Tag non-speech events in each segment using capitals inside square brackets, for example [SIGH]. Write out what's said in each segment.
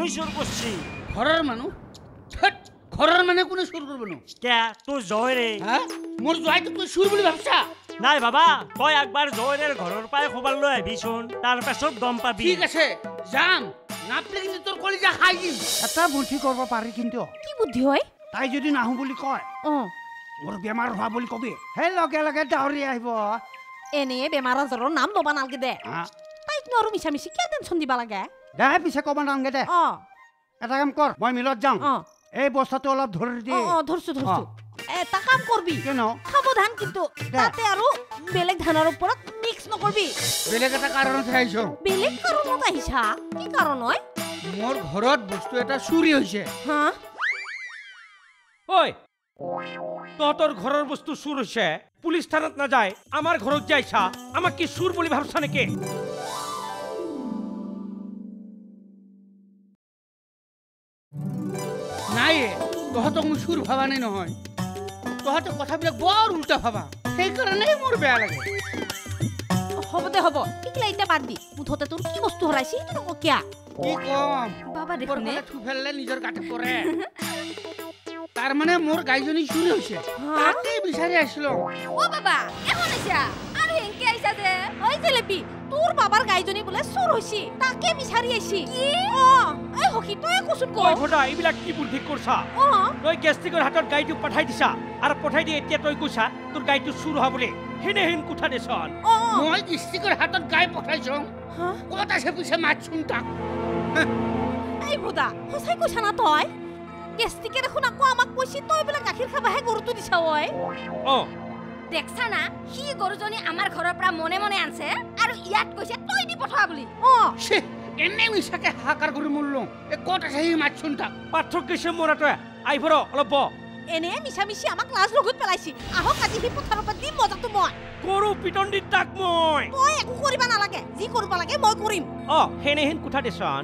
মানুহে চুৰ কৰছি ঘৰৰ মানুহ? ঘৰৰ মানুহে কোনে চুৰ কৰিব নো কে তোৰ জয়ৰে। হা? মোৰ জোৱাইটো তই চুৰ বুলি ভাবছা? নাই বাবা তই একবাৰ জয়ৰে ঘৰৰ পৰাই খবৰ লৈ আহিবিচোন তাৰ পাছত গম পাবি। ঠিক আছে যাম। নাপলে কিন্তু তোৰ কলিজা খাই দিম। এটা বুদ্ধি কৰিব পাৰি কিন্তু। কি বুদ্ধি হয়? তাই যদি নাহো বুলি কয় অঁ। মোৰ বেমাৰ হোৱা বুলি কবি। সেই লগে লগে দাউৰি আহিব। এনেই বেমাৰ আজাৰৰ নাম ল'বা নালাগে দে। হা? তাইকনো আৰু মিছা মিছি কিয় টেনশ্যন দিবা লাগে? দে পিছে ক'ব নালাগে দে। অঁ। এটা কাম কৰ মই মিলত যাওঁ। অঁ। এই বস্তাটো অলপ ধৰি দি। অঁ ধৰছো ধৰছো এটা কাম কৰবি। কিনো? সাৱধান কিন্তু তাতে আৰু বেলেগ ধানৰ ওপৰত মিক্স নকৰবি। বেলেগ এটা কাৰণত আহিছ। বেলেগ কাৰণত আহিছা? কি কাৰণ হয় মোৰ ঘৰত বস্তু এটা চুৰি হৈছে। হা? ঐ তহঁতৰ ঘৰৰ বস্তু চুৰ হৈছে। পুলিচ থানাত নাযায় আমাৰ ঘৰত যাইছা। আমাক কি চুৰ বুলি ভাবছা নেকি? নাই তহঁতক মই চুৰ ভাবা নাই নহয় তহঁতে কথাবিলাক বৰ উল্টা ভাবা। সেইকাৰণে মোৰ বেয়া লাগে। হ'ব দে হ'ব। শিকিলে এতিয়া বাদ দি। মুঠতে তোৰ কি বস্তু হৰাইছি নক কিয়া? কি কম? বাবা মোৰ ফালে থু ফেললে নিজৰ গাতে পৰে। তাৰমানে মোৰ গাইজনী চুৰি হৈছে। তাকেই বিচাৰি আহিছিলো অ বাবা এখন আইছা। আৰু হেংকে আইছা যে। ঐ জেলেপি তোৰ বাবাৰ গাইজনী বোলে চুৰ হৈছি। তাকে বিচাৰি আইছি। কি? অ এই হকি তই কচোন ঐ ক ভদা এইবিলাক কি বুদ্ধি কৰছা? অ। তই গেষ্টিকৰ হাতত গাড়ীটো পঠাই দিছা আৰু পঠাই দি এতিয়া তই কৈছা তোৰ গাড়ীটো চুৰ হোৱা বুলি। সেনে হেন কোঠা দেচোন অ। মই ডিষ্ট্ৰিক্টৰ হাতত গাই পঠাইছো। হা? ক'ত আছে পিছে মাতচোন তাক? এই ভদা সঁচাই কৈছা না তই? কেষ্টিকে দেখোন আকৌ আমাক কৈছি তই বোলে গাখীৰ খাবাহে গৰুটো দিছা ঐ। অ। দেখছা না সি গৰুজনী আমাৰ ঘৰৰ পৰা মনে মনে আনছে আৰু ইয়াত কৈছে তই দি পঠোৱা বুলি। অ। ছে এনে মিছাকে হাহাকাৰ কৰি মৰলো। এ ক'ত আছে সি মাতচোন তাক পাৰ্থক গৈছে মোৰ তই আহিবৰ অলপ এনে মিছা মিছি আমাক লাজ লগত পেলাইছি। আহক আজি সি পথাৰৰ পৰা দিম মজাটো মই। গৰু পিটন দি তাক মই। তই একো কৰিব নালাগে। যি কৰিব লাগে মই কৰিম। অ সেনে হেন কোঠা দেচোন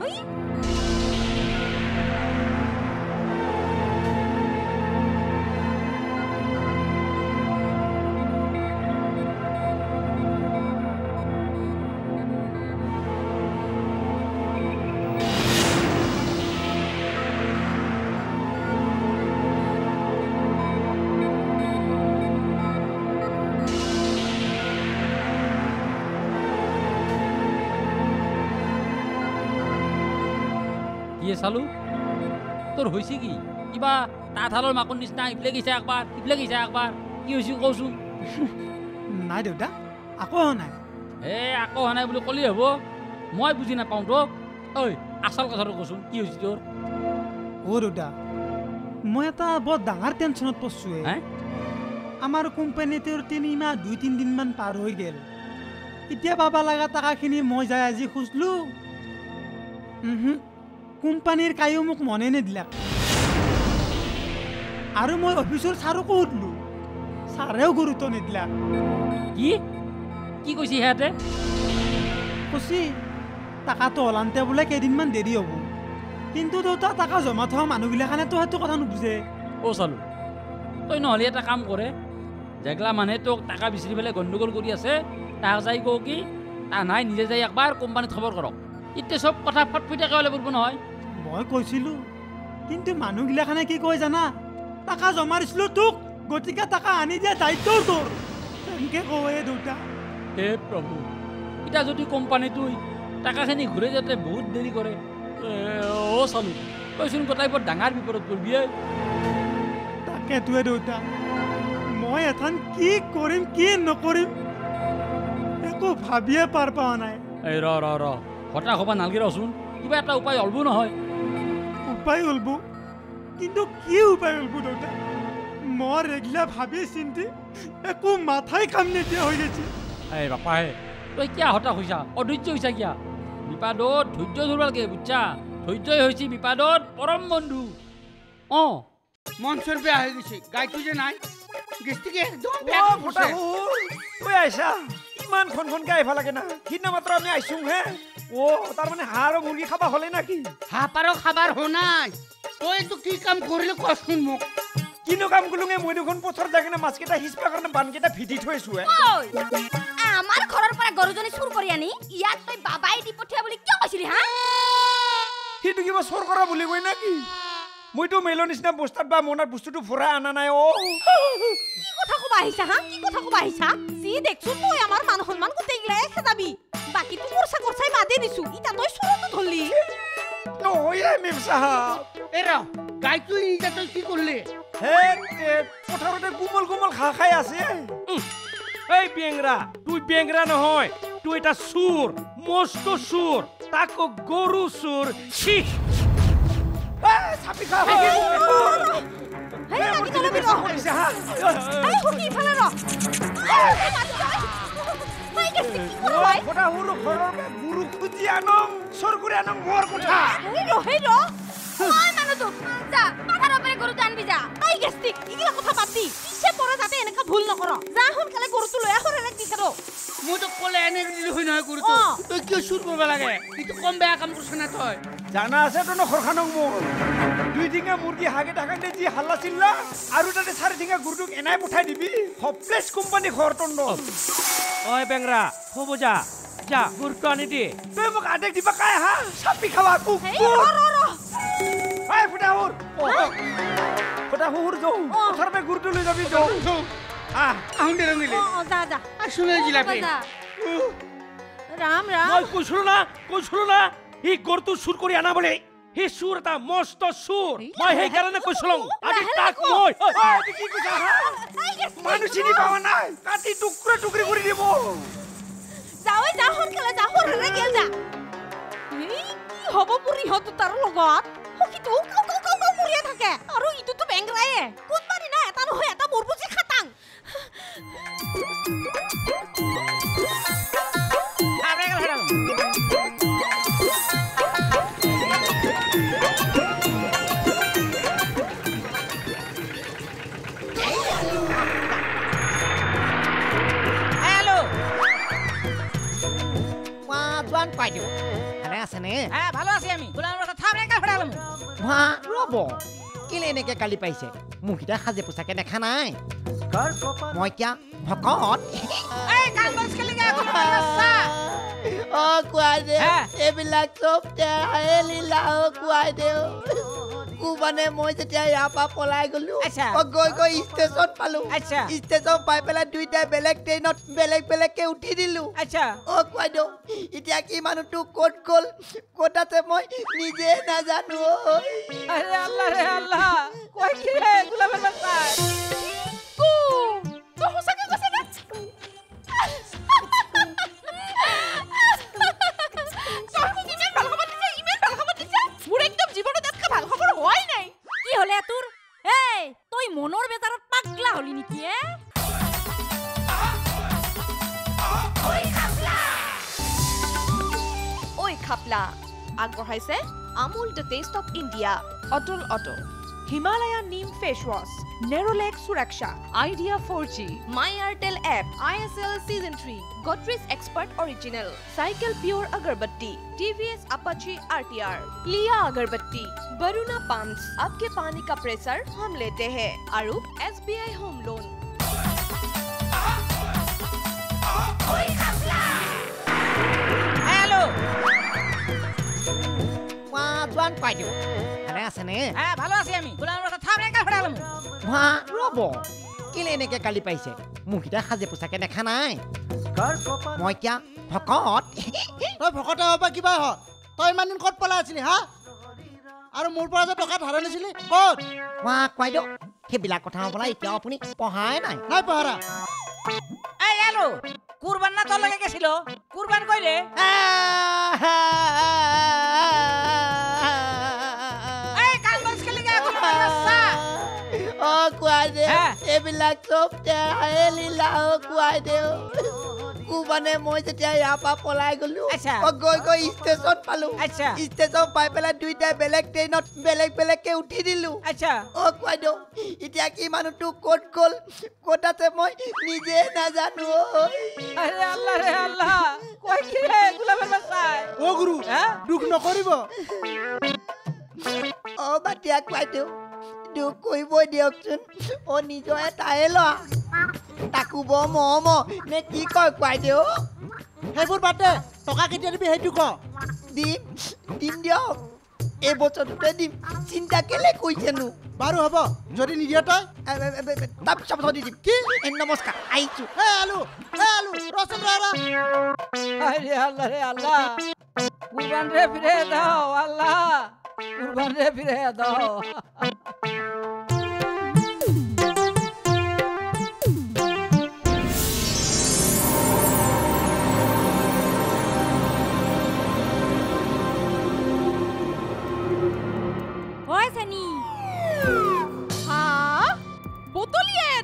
চালো। তোৰ হৈছে কি? কিবা তাঁতশালৰ মাকৰ নিচিনা ইফালে গৈছে একবাৰ ইফালে গৈছে একবাৰ। কি হৈছে কচোন নাই দেউতা আকৌ নাই। হে আকৌ হোৱা নাই বুলি ক'লেই হ'ব। মই বুজি নাপাওঁ তোক ঐ আচল কথাটো কচোন কি হৈছে তোৰ? অ' দাদা মই এটা বৰ ডাঙৰ টেনশ্যনত পৰিছোঁ? আমাৰ কোম্পানীটোৰ তিনিমাহ দুই তিনিদিনমান পাৰ হৈ গ'ল। এতিয়া পাবা লগা টকাখিনি মই যাই আজি খুজিলোঁ। কোম্পানীৰ কায়ো মোক মনে নিদিলাক আৰু মই অফিচৰ ছাৰকো সুধিলোঁ ছাৰেও গুৰুত্ব নিদিলাক কি? কি কৈছে সিহঁতে? কৈছি টকাটো ওলাওঁতে বোলে কেইদিনমান দেৰি হ'ব। কিন্তু দেউতা টকা জমা থোৱা মানুহগিলাখানেতো সেইটো কথা নুবুজে। অ' চালো। তই নহ'লে এটা কাম কৰে যেগলা মানুহে তোক টকা বিচাৰি পেলাই গণ্ডগোল কৰি আছে তাক যাই কওঁ কি তা নাই নিজে যাই একবাৰ কোম্পানীত খবৰ কৰক। এতিয়া চব কথা ফটফটীয়াকৈ ওলাই পৰিব নহয় মই কৈছিলোঁ কিন্তু মানুহগিলাখানে কি কয় জানা? টকা জমা দিছিলোঁ তোক গতিকে টকা আনি দিয়া দায়িত্বও তোৰ। তেনেকে কয়ে দেউতা। হে প্ৰভু এতিয়া যদি কোম্পানীটোই টকাখিনি ঘূৰাই যাতে বহুত দেৰি কৰে। অ' চালো তইচোন গোটাই বৰ ডাঙৰ বিপদত পৰিবি ঐ। তাকেটোৱে দেউতা মই এখন কি কৰিম কি নকৰিম একো ভাবিয়ে পাৰ পোৱা নাই। ৰ ৰ ৰ। হতাশ হ'ব নালাগে ৰচোন কিবা এটা উপায় হ'লব নহয়। উপায় ওলব কিন্তু কি উপায় ওলব দেউতা? মই এগিলা ভাবি চিন্তি একো মাথাই কাম নিদিয়া হৈ গৈছে। এই বাপাহে তই কিয় হতাশ হৈছা? অধৈৰ্য হৈছা কিয়া? বিপাদত ধৈৰ্য ধৰিব লাগে বুজছা? ধৈৰ্যই হৈছে বিপাদত পৰম বন্ধু। অঁ। মন চৰ বেয়া হৈ গৈছে গাইটো যে নাই। গেষ্টিকে একদম বেয়া। তই আহিছা ইমান খন খনকে আহিব লাগে না। সিদিনা মাত্ৰ আমি আহিছো হে অ তাৰমানে হাঁহ আৰু মুৰ্গী খাবা হ'লে নাকি? হাঁহ পাৰ খাবাৰ হোৱা নাই তই এইটো কি কাম কৰিলে কচোন মোক কিনো কাম কৰিলোঙে মই দেখোন পথাৰত যাই কিনে মাছকেইটা সিঁচবা কাৰণে বানকেইটা ভিদি থৈছো হে আমাৰ ঘৰৰ পৰা গৰুজনী চুৰ কৰি আনি ইয়াত তই বাবাই দি পঠিয়া বুলি কিয় কৈছিলি হা? সিটো কিবা চোৰ কৰা বুলি কয় নাকি? মইতো মেলৰ নিচিনা বস্তাত বা মনাত বস্তুটো ভৰাই অনা নাই অ। কি কথা কবা আহিছা হা? কি কথা কবা আহিছা? যি দেখছো তই আমাৰ মান সন্মান গোটেইগিলাই কৰচাই বাদে দিছো ইতা তই চোৰতো ধৰলি নহয় মেম চাহাব এ ৰ গাইটো এতিয়া তই কি কৰলি হে তে, পথাৰতে কোমল কোমল ঘাঁহ খাই আছে এই বেংৰা তুই বেংৰা নহয় তুই এটা চোৰ মস্ত চোৰ তাকো গৰু চোৰ ছি চাপি খা হে লাগি নলবি ৰ এই হুকি ইফালে ৰ মাই গেছি কি কৰা হয় ফটা সৰু ঘৰৰ পৰা গুৰু খুজি আনং চোৰ কৰি আনং মোৰ যা আনবি যা ইগিলা কথা পিছে যাতে এনেকা ভুল নকৰ যা সোনকালে লৈ মই তোক ক'লে এনে দিলো হয় নহয় গুৰুটো। তই কিয় চুৰ কৰিব লাগে এইটো কম বেয়া কাম কৰিছ না তই জানা আছে তো নখৰখানক মোৰ? দুই টিঙা মুৰ্গী হাগে থাকাতে যি হাল্লা চিল্লা আৰু তাতে চাৰি টিঙা গুৰুটোক এনাই পঠাই দিবি। হপলেছ কোম্পানী ঘৰতন্দ ওই বেংরা হ'ব যা। যা গুরুত্ব আনি দে। তই মোক আদেশ দিবা কাই হা? চাপি খাবা হেই ৰ কুকুৰ ৰ ৰ। হাই ফুটা হুৰ। ফুটা হুৰ যাওঁ পথাৰৰ পৰা গুৰুটো লৈ যাবি যাওঁ আহ। আহোঁ দে ৰঙিলে। যা যা। আছোনে জিলাপি। ৰাম ৰাম। মই কৈছিলো না কৈছিলো না। ই গৰুটো চুৰ কৰি আনা বুলি সি চুৰ এটা মস্ত চুৰ মই সেইকাৰণে কৈছিলো আজি লাহে তাক মই। কৈছা মানুহ চিনি পাৱা নাই কাটি টুকুৰা টুকুৰি কৰি দিব। যা ঐ যা সোনকালে যা সৰৰে গেল যা। এই কি হ'ব পুৰি হতো তাৰ লগত? সখীটো কাউ কাউ কাউ কাউ মৰিয়ে থাকে। আৰু ইটোতো বেংৰায়ে। কোনবা দিনা এটা নহয় এটা মোৰ বুজি খাটাং হেল্ল' পাই দিওঁ ভালে আছেনে হ্যাঁ ভালো আছি আমি। গোলামেৰ কথা থামৰে কাল ফেৰালাম মা ৰ'ব। কেলে এনেকে গালি পাৰিছে মোককেইটা সাজে পোছাকে দেখা নাই। মই এতিয়া ভকত। এই কাল গা অ কোৱাই দে? এইবিলাক চব তেৰাহে লীলা অ কোৱাই দে অ। কো মানে মই যেতিয়া ইয়াৰ পৰা পলাই গলো গৈ গৈ ষ্টেচন পালো। ষ্টেচন পাই পেলাই দুইটাই বেলেগ ট্ৰেইনত বেলেগ বেলেগকে উঠি দিলো। আচ্ছা। অ কোৱাই দিওঁ এতিয়া কি মানুহটো ক'ত গ'ল? ক'ত আছে মই নিজে নাজানো। আগবঢ়াইছে Amul the taste of India Atal auto Himalaya neem face wash Nerolac Suraksha Idea four G my Airtel app I S L season three Godrej expert original cycle pure agarbatti T V S Apache R T R লিয়া agarbatti Varuna pumps আপকে পানী কা pressure হম লেতে হে আৰু S B I home loan পাই দিওঁ ভালে আছেনে হ্যাঁ ভালো আছি আমি। কাল ফেৰালাম মা ৰ'ব। কেলে এনেকে গালি পাৰিছে? মোককেইটা সাজে পোছাকে দেখা নাই। মই এতিয়া ভকত। তই ভকতে হ'ব বা কিবা হ তই ইমান দিন ক'ত পলাই আছিলি হা? আৰু মোৰ পৰা যে টকা ধাৰ আনিছিলি ক'ত? মা কোৱাই দিয়ক। সেইবিলাক কথা হ'বলা এতিয়াও আপুনি পঢ়াই নাই। নাই পঢ়াৰা এই হ্যালো কুৰবান না তোৰ লাগে গেছিল। কুৰবান কইলে। হা? এইবিলাক চব তেৰাহে লীলা দে অ। কো মানে মই যেতিয়া ইয়াৰ পৰা পলাই গলো আচ্ছা। অ গৈ গৈ ষ্টেচন পালো আচ্ছা। ষ্টেচন পাই পেলাই দুইটাই বেলেগ ট্ৰেইনত বেলেগ বেলেগকে উঠি দিলো আচ্ছা অ কোৱাই দিওঁ এতিয়া কি মানুহটো ক'ত গ'ল ক'ত আছে মই নিজে নাজানো অ গুৰু দুখ নকৰিব অ বাতিয়া কোৱাই দিওঁ দুখ কৰিবই দিয়কচোন। অ নিজৰ এটাহে ল'ৰা তাকো বৰ মৰম নে কি কয় কোৱাই দিওঁ সেইবোৰ দে টকা কেতিয়া দিবি সেইটো ক। দিম দিম দিয়ক। এই বছৰটোতে দিম। চিন্তা কেলে কৰিছেনো? বাৰু হ'ব যদি নিদিয়ে তই। তাৰপিছত দি দিম। কি? এ, নমস্কাৰ আহিছোঁ। হে আলু হে আলু ৰচোন ৰা আরে আল্লাহ রে আল্লাহ। কুরবান রে ফিরে দাও আল্লাহ। কুরবান রে ফিরে দাও।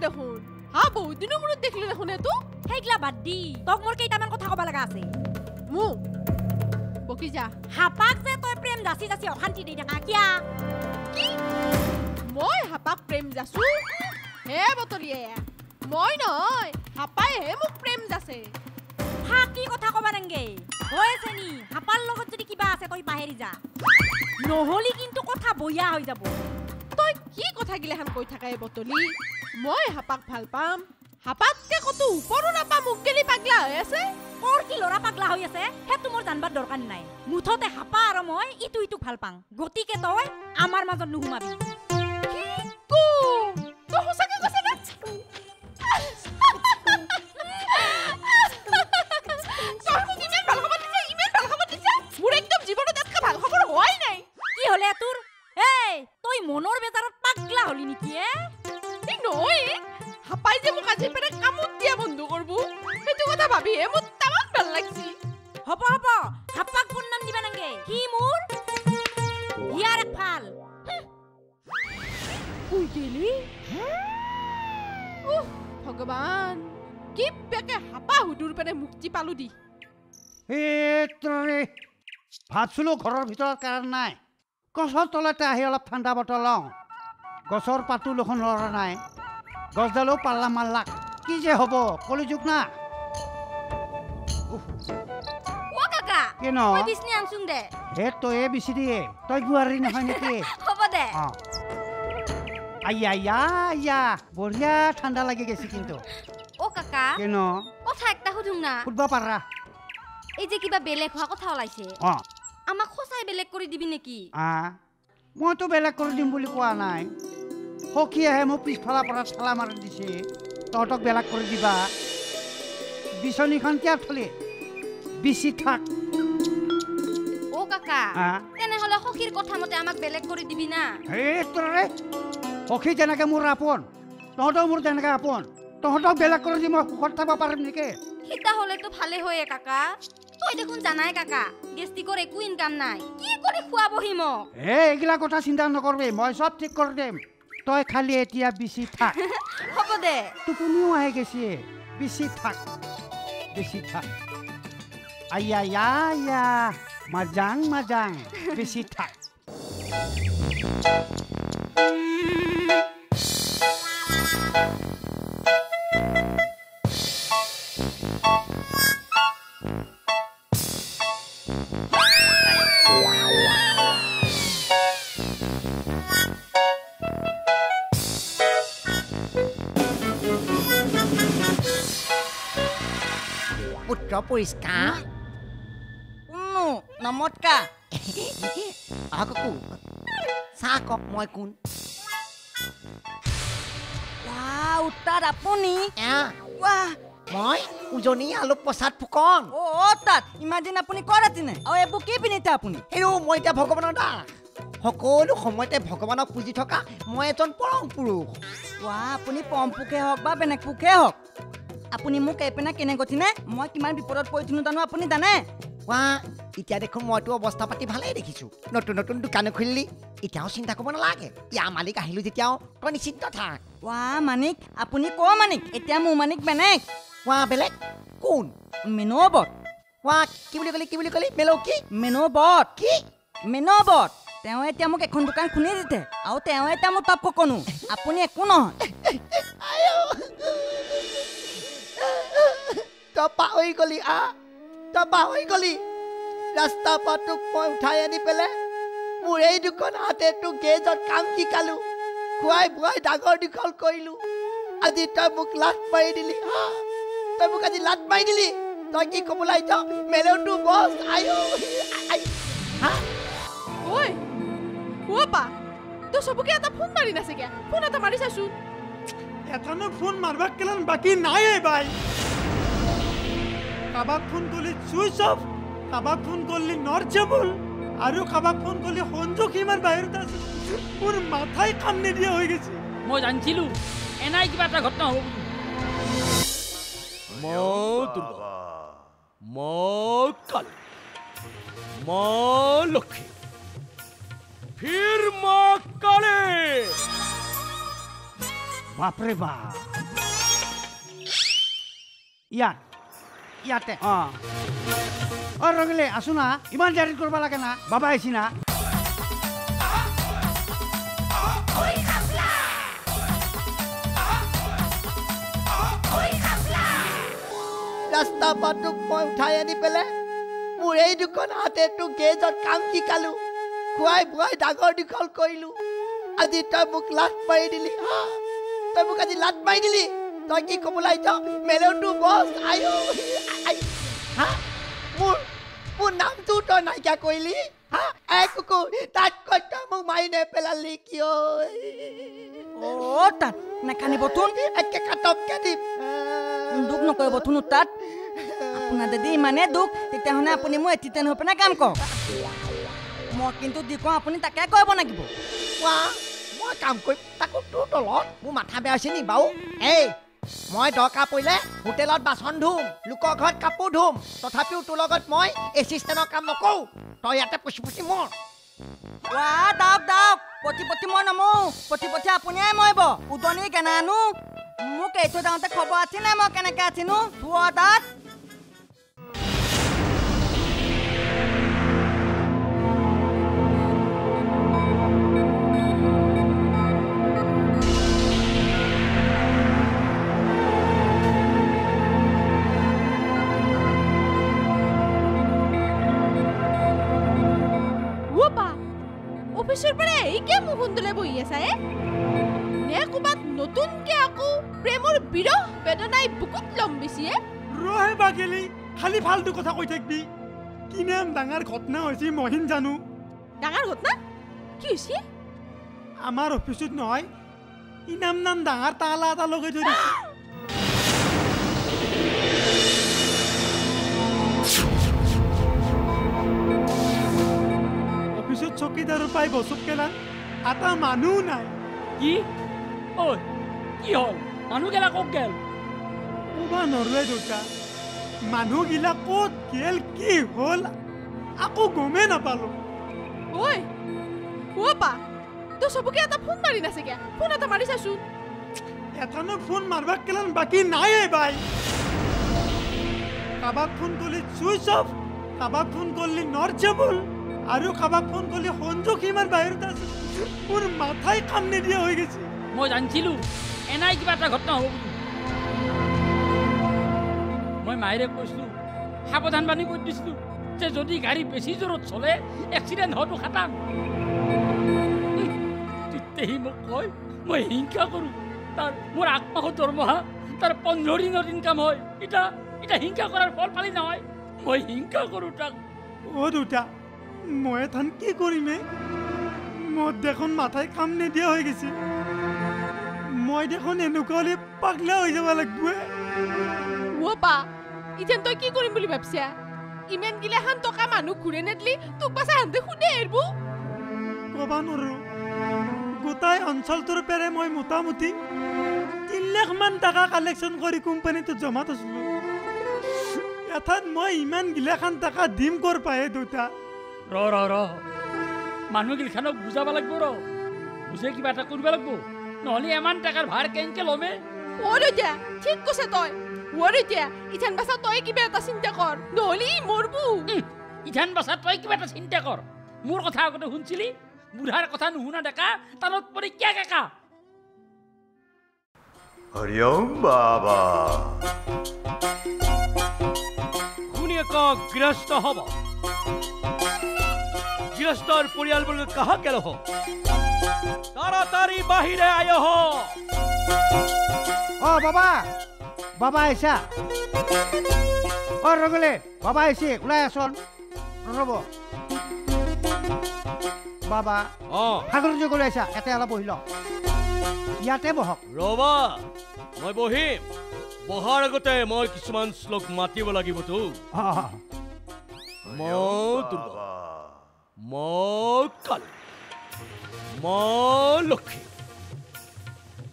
দেখোন। হা বহুত দিনৰ মূৰত দেখিলো দেখোন এইটো সেইগিলা বাদ দি তোক মোৰ কেইটামান কথা ক'ব লগা আছে। মোক? বকি যা। হাপাক যে তই প্ৰেম যাচি যাচি অশান্তি দি থাকা কিয়া? কি মই হাপাক প্ৰেম যাচো? হে বতলিয়াই মই নহয় হাপাইহে মোক প্ৰেম যাচে। হা কথা ক'বা নাংগে? হৈছে নি? হাপাৰ লগত যদি কিবা আছে তই বাহিৰি যা। নহ'লি কিন্তু কথা বয়া হৈ যাব। তই কি কথাগিলাখান কৈ থাকা এই বতলি মই হাপাক ভাল পাম। হাপাতকে কতো ওপৰো নাপা মোক গেলি পাগলা হৈ আছে? তোৰ কি ল'ৰা পাগলা হৈ আছে? সেইটো মোৰ জানবাৰ দৰকাৰ নাই। মুঠতে হাপা আৰু মই ইটো ইটো ভাল পাওঁ গতিকে তই আমাৰ মাজত নুসুমাবি। ভাত চুলো ঘৰৰ ভিতৰত কাৰণ নাই। গছৰ তলতে আহি অলপ ঠাণ্ডা বতৰ লওঁ। গছৰ পাতো দেখোন লৰা নাই। গছডালো পাল্লা মাল্লাক। কি যে হ'ব কলিযুগ না। অ কাকা কি ন মই বিচনি আনছোং দে। হে তয়ে বিচি দিয়ে। তই বোৱাৰী নহয় নেকি? [LAUGHS] হ'ব দে। অ। আইয়া আইয়া আইয়া বঢ়িয়া ঠাণ্ডা লাগি গেছে কিন্তু। অ কাকা। কেন? কথা একটা সুধুং না। ফুটব পাৰা। এই যে কিবা বেলেগ হোৱা কথা ওলাইছে। অ। আমাক সঁচাই বেলেগ কৰি দিবি নেকি? আ মইতো বেলেগ কৰি দিম বুলি কোৱা নাই। সখীয়েহে মোক পিছফালৰ পৰা ঠেলা মাৰি দিছে। তহঁতক বেলেগ কৰি দিবা। বিচনীখন কিয় থলি। বিচি থাক। অ কাকা। তেনেহলে সখীৰ কথা মতে আমাক বেলেগ কৰি দিবি না? এই তৰে সখী যেনেকে মোৰ আপোন তহঁতও মোৰ তেনেকে আপোন। তহঁতক বেলেগ কৰি দি মই সুখত থাকব পাৰিম নেকি? সিতা হলেতো ভালে হয়ে কাকা। তই দেখোন জানাই কাকা। গেষ্টিকৰ একো ইনকাম নাই। কি কৰি খুৱাবহি মোক? এ এইগিলা কথা চিন্তা নকৰবি মই চব ঠিক কৰি দিম। তই খালি এতিয়া বিচি থাক। [LAUGHS] হ'ব দে। টোপনিও আহি গেছে। বিচি থাক। বিচি থাক। আইয়া আইয়া আইয়া মাজাং মাজাং বিচি থাক। পুত্ৰ পৰিষ্কাৰ নমস্কাৰ ককু চাহ কওক মই কোন উত্তাত আপুনি মই উজনি আলোক প্ৰসাদ ফুকন অ তাত ইমাজিন আপুনি ক'ত আছিলে আৰু এইবোৰ কি পিন্ধিছে আপুনি হেৰৌ মই এতিয়া ভগৱানৰ দাস সকলো সময়তে ভগৱানক পুজি থকা মই এজন পৰম পুৰুষ ৱাহ আপুনি পম পোকে হওক বা বেলেগ পোকে হওক আপুনি মোক এইপিনে কেনে গঠিনে মই কিমান বিপদত পৰিছিলো জানো আপুনি জানে কোৱা এতিয়া দেখোন মইতো অৱস্থা পাতি ভালেই দেখিছো নতুন নতুন দোকানো খুলিলি এতিয়াও চিন্তা কৰিব নালাগে ইয়াৰ মালিক আহিলো যেতিয়াও তই নিশ্চিন্ত থাক ৱাহ মানিক আপুনি ক মানিক এতিয়া মোৰ মানিক বেলেগ কোৱা বেলেগ কোন মেনবত কোৱা কি বুলি ক'লি কি বুলি ক'লি মেলৌ কি মেনবত কি মেনবত তেওঁ এতিয়া মোক এখন দোকান খুলি দিছে আৰু তেওঁ এতিয়া মোৰ টপ ককনো আপুনি একো নহয় তই পাহৰি গলি আ তই পাহৰি গলি। ৰাস্তাৰ পৰা তোক মই উঠাই আনি পেলাই মোৰ এই দুখন হাতে তোক গেজত কাম শিকালো খুৱাই বুৱাই ডাঙৰ দীঘল কৰিলো। আজি তই মোক লাট মাৰি দিলি হা তই মোক আজি লাট মাৰি দিলি। তই কি ক'বলৈ আহিছ মেলেওতো বছ আয়ো আই- হা? ঐ পা তই চবকে এটা ফোন মাৰি নাছিগে? ফোন এটা মাৰি চাচোন। এথানো ফোন মাৰবাৰ কেলান বাকি নাই ভাই। কাবাক ফোন করলি সুইচ অফ কাবাক ফোন করলি নরচেবল আৰু কাবাক ফোন করলি সংযোগ সীমার বাহিৰত আছে। মোৰ মাথাই কাম নিদিয়া হৈ গৈছে। মই জানিছিলোঁ এনাই কিবা এটা ঘটনা হ'ব মৌ দুৰ্গা মৌ কালী মৌ লক্ষ্মী ফিৰ মা কালী। বাপৰে বাপ। ইয়াত ইয়াতে। অঁ। অঁ ৰঙিলে আছো না ইমান জাৰি কৰিব লাগে না বাবা আহিছি না। ৰাস্তা পাতোক মই উঠাই আনি পেলাই মোৰ এই দুখন হাতে তোক গেজত কাম শিকালো খুৱাই বুৱাই ডাঙৰ দীঘল কৰিলো। আজি তই মোক লাট মাৰি দিলি হা? তই মোক আজি লাট মাৰি দিলি? তই কি ক'বলৈ আহিছ মেলেওটো বছ আয়ো আই হা মোৰ মোৰ নামটো তই নাইকিয়া কৰিলি হা এই কুকুৰ তাত কৈ তই মোক মাৰি নেপেলালি কিয় অ' তাত নাকানিবচোন একে কাটককে দিম দুখ নকৰিবচোন তাত আপোনাৰ যদি ইমানে দুখ তেতিয়াহ'লে আপুনি মোৰ এটিটেন হৈ পিনে কাম কৰক মই কিন্তু যি কওঁ আপুনি তাকে কৰিব লাগিব কোৱা মই কাম কৰিম তাকো তোৰ তলত মোৰ মাথা বেয়া হৈছে নি বাৰু এই মই দৰকাৰ পৰিলে হোটেলত বাচন ধুম লোকৰ ঘৰত কাপোৰ ধুম। তথাপিও তোৰ লগত মই এছিষ্টেণ্টৰ কাম নকৰোঁ। তই ইয়াতে পুচি পুচি মৰ। দাওক দাওক পতি পতি মই পতি আপুনিয়ে মৰিব। উদনি কেনে আনো? মোক এইটো যাওঁতে খবৰ আছিলে মই কেনেকৈ ধুৱ তাত বিৰহ বেদনাই বুকুত লম্বিছি এ ৰহে বাগেলি খালি ফাল্টু কথা কৈ থাকিবি। কি নাম ডাঙৰ ঘটনা হৈছে মহিন জানো? ডাঙৰ ঘটনা? কি হৈছে? আমাৰ অফিচত নহয় ইনাম নাম ডাঙৰ তালা এটা লগাই থৈ দিছে। অফিচত চকীদাৰৰ পাই বচক কেলা এটা মানুহ নাই। কি? ঐ কি হ'ল? মানুহগেলা ক'ত গেল ক'বা নৰুৱে দেউতা মানুহগিলা ক'ত গেল কি হ'ল আকৌ গমেই নাপালোঁ ঐ অ' পা তই চবকে এটা ফোন মাৰি নাছিগে ফোন এটা মাৰি চাচোন এথানো ফোন মারবার কেলান বাকি নাই এ ভাই কাবাক ফোন করলি সুইচ অফ কাবাক ফোন করলি নরচেবল আৰু কাবাক ফোন কৰলি সংযোগ সীমাৰ বাহিৰত আছে মোৰ মাথাই কাম নিদিয়া হৈ গৈছে মই জানিছিলোঁ এনাই কিবা এটা ঘটনা হ'ব মই মায়েৰে কৈছিলোঁ সাৱধান বাণী কৈ দিছিলোঁ যে যদি গাড়ী বেছি জোৰত চলে, এক্সিডেণ্ট হোৱাটো খাটাং। সি মোক কয়, মই হিংসা কৰোঁ। তাৰ, মোৰ আঠ মাহৰ দৰমহা তাৰ পোন্ধৰ দিনৰ ইনকাম হয়। এতিয়া এতিয়া হিংসা কৰাৰ ফল পালি নহয়। মই হিংসা কৰোঁ তাক। অ' দেউতা মই এথান কি কৰিমে? মোৰ দেখোন মাথাই কাম নিদিয়া হৈ গৈছে। মই দেখোন এনেকুৱা হ'লে পাগলা হৈ যাব লাগিব অ' পা ইতেন তই কি কৰিম বুলি ভাবছা? ইমান গিলাখান টকা মানুহ ঘূৰে নেদলি তোক পাছে হাতে সুধে এৰবো। ক'ব নোৱাৰোঁ। গোটাই অঞ্চলটোৰ পেৰে মই মোটামুটি তিনি লাখ মান টকা কালেকশ্যন কৰি কোম্পানীটোত জমা থৈছিলোঁ। এঠাত মই ইমান গিলাখান টকা দিম কৰ পায়ে দেউতা ৰ ৰ ৰ। মানুহগিলখানক বুজাব লাগিব ৰ। বুজাই কিবা এটা কৰিব লাগিব। নহ'লে ইমান টকাৰ ভাৰ কেনেকৈ ল'মে? অ' দেউতা ঠিক কৈছে তই। অ' দেউতা ইথান পাছা তই কিবা এটা চিন্তা কৰ। নহ'লে মৰবো ইথান বাছা তই কিবা এটা চিন্তা কৰ। মোৰ কথা আগতে শুনছিলি? বুঢ়াৰ কথা নুশুনা ডেকা তালত পৰি কিয় কেকা? হৰিওম বাবা। শুনি এক গৃহস্থ হব। গৃহস্থৰ পৰিয়ালবৰ্গ কাহা গেল হ তাড়াতাড়ি বাহিৰে আয় হ। অঁ বাবা। বাবা আহিছা অঁ ৰগলে বাবা আহিছে ওলাই আছোন ৰ'ব। বাবা অ। সাগৰ যুগলৈ আহিছা ইয়াতে অলপ বহি ল ইয়াতে বহক। ৰবা মই বহিম। বহাৰ আগতে মই কিছুমান শ্লোক মাতিব লাগিবতো মৌ দুৰ্গা। মৌ কালী। মৌ লক্ষ্মী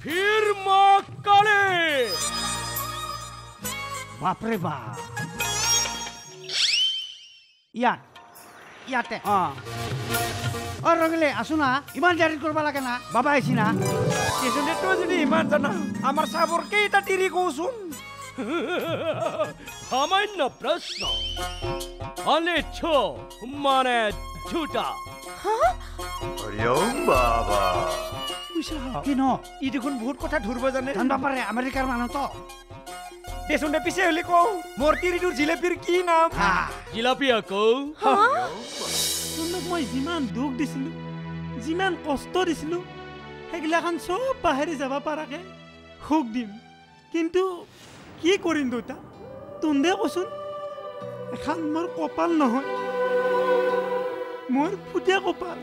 ফিৰ মা কালী। বাপৰে বাপ ইয়াত ইয়াতে। অঁ। অঁ ৰঙিলে আছো না ইমান জাৰি কৰিব লাগে না। বাবা আহিছি না। ষ্টেচনে তই যদি ইমান জানা আমাৰ চাবৰ কেইটা তিৰি কওঁচোন। সামান্য প্ৰশ্ন। অনিচ্ছ মানে ঝুটা। বাবা। কি ন? ই দেখোন বহুত কথা ধৰিব জানে। জানিব পাৰে আমেৰিকাৰ মানুহতো ষ্টেচনে পিছে হ'লে কওঁ মোৰ তিৰিটোৰ জিলেপিৰ কি নাম? জিলাপি আকৌ। তোক মই যিমান দুখ দিছিলোঁ যিমান কষ্ট দিছিলোঁ সেইগিলাখান চব পাহৰি যাব পৰাকে সুখ দিম। কিন্তু কি কৰিম দেউতা তুন্দে কচোন। এখন মোৰ কপাল নহয়। মোৰ ফুটীয়া কপাল।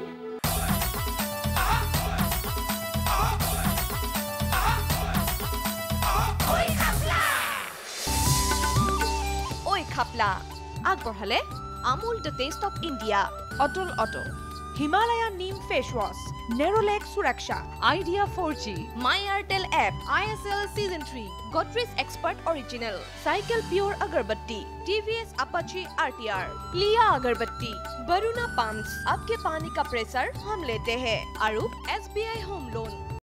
ঐ খাপলা। আগবঢ়ালে Amul the taste of India. Atal Atal Himalaya neem face wash Nerolac सुरक्षा Idea four G my Airtel app I S L season three Godrej expert original cycle pure agarbatti TVS Apache R T R लिया अगरबत्ती Varuna pump आपके पानी का pressure हम लेते हैं। आरूप S B I home loan